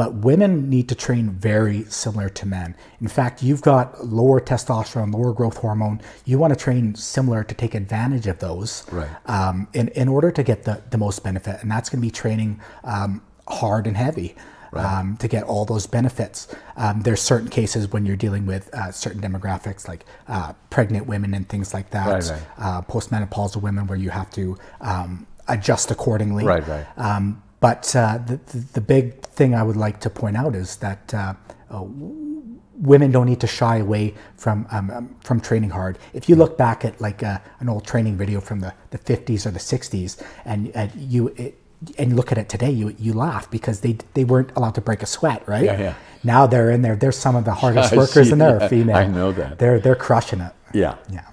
but women need to train very similar to men. In fact, you've got lower testosterone, lower growth hormone. You want to train similar to take advantage of those Right. um, in, in order to get the, the most benefit. And that's going to be training um, hard and heavy. Um, to get all those benefits, um, there's certain cases when you're dealing with uh, certain demographics, like uh, pregnant women and things like that, Right, right. Uh, postmenopausal women, where you have to um, adjust accordingly. Right, right. But uh, the, the big thing I would like to point out is that uh, uh, women don't need to shy away from um, um, from training hard. If you look back at like uh, an old training video from the, the 50s or the 60s, and, and you it, and look at it today, you you laugh because they they weren't allowed to break a sweat, right? Yeah, yeah. Now they're in there. They're some of the hardest I workers in there, female. I know that. They're they're crushing it. Yeah. Yeah.